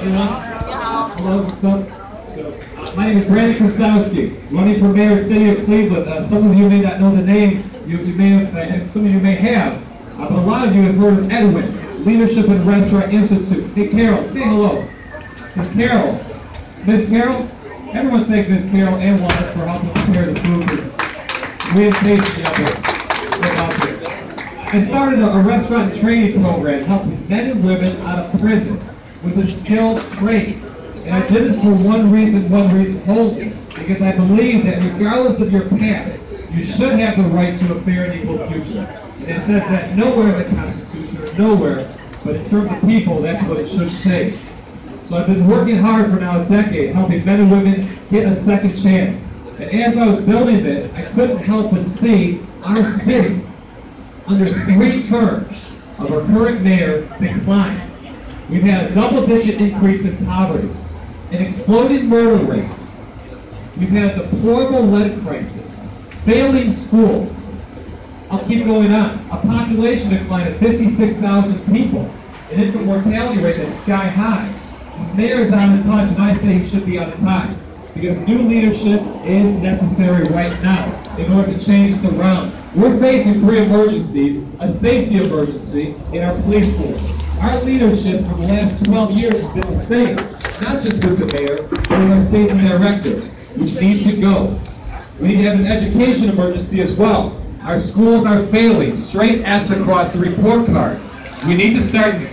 everyone. Hello, what's up? My name is Brandon Chrostowski, running for mayor of City of Cleveland. Uh, some of you may not know the name, you, you may have, uh, some of you may have, uh, but a lot of you have heard of Edwin, Leadership and Restaurant Institute. Hey, Carol, say hello. Miss Carol. Miss Carol, everyone thank Miss Carol and Wanda for helping prepare the food. We have the out there. I started a, a restaurant training program helping men and women out of prison with a skilled trade. And I did this for one reason, one reason only, because I believe that regardless of your past, you should have the right to a fair and equal future. And it says that nowhere in the Constitution, or nowhere, but in terms of people, that's what it should say. So I've been working hard for now a decade, helping men and women get a second chance. And as I was building this, I couldn't help but see our city under three terms of our current mayor decline. We've had a double-digit increase in poverty, an exploding murder rate. We've had a deplorable lead crisis, failing schools. I'll keep going on. A population decline of 56,000 people, an infant mortality rate that's sky high. This mayor is out of touch, and I say he should be out of touch because new leadership is necessary right now in order to change the round. We're facing three emergencies, a safety emergency in our police force. Our leadership for the last 12 years has been the same, not just with the mayor, but with our safety directors, which need to go. We need to have an education emergency as well. Our schools are failing, straight F's across the report card. We need to start investing